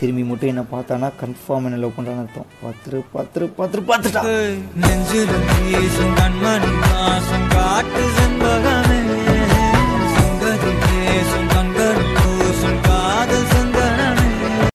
திரும்பி மட்டும் என்ன பார்த்தானா? கன்ஃபார்ம் என்ன லவ் பண்ணுறான்னு அர்த்தம். பத்து பத்து பத்து பார்த்துட்டா.